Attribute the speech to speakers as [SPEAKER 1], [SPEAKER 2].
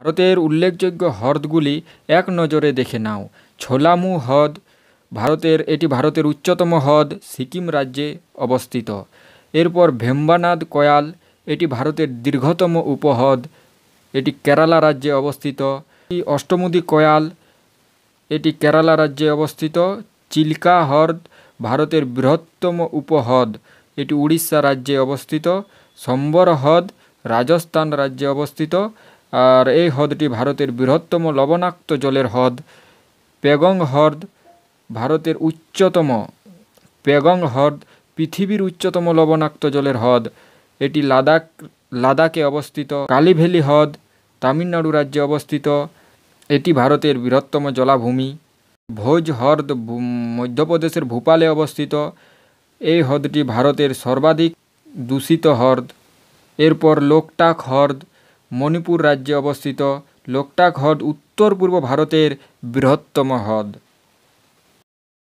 [SPEAKER 1] ভারতের উল্লেখযোগ্য হ্রদগুলি এক নজরে দেখে নাও। ছোলামু হ্রদ, ভারতের, এটি ভারতের উচ্চতম হ্রদ, সিকিম রাজ্যে অবস্থিত। এরপর ভেম্বানাদ কয়াল, এটি ভারতের দীর্ঘতম উপহ্রদ, এটি কেরালা রাজ্যে অবস্থিত। অষ্টমুদি কয়াল, এটি কেরালা রাজ্যে অবস্থিত। চিল্কা হ্রদ, ভারতের বৃহত্তম উপহ্রদ, এটি উড়িষ্যা রাজ্যে অবস্থিত। সম্বর হ্রদ, রাজস্থান রাজ্যে অবস্থিত। আর এই হ্রদটি ভারতের বৃহত্তম লবণাক্ত জলের হ্রদ। পেগং হ্রদ ভারতের উচ্চতম। পেগং হ্রদ পৃথিবীর উচ্চতম লবণাক্ত জলের হ্রদ। এটি লাদাখ, লাদাখে অবস্থিত। কালীভ্যালি হ্রদ তামিলনাড়ু রাজ্যে অবস্থিত। এটি ভারতের বৃহত্তম জলাভূমি। ভোজ হ্রদ মধ্যপ্রদেশের ভোপালে অবস্থিত। এই হ্রদটি ভারতের সর্বাধিক দূষিত হ্রদ। এরপর লোকটাক হ্রদ মণিপুর রাজ্যে অবস্থিত লোকটাক হ্রদ উত্তর পূর্ব ভারতের বৃহত্তম হ্রদ।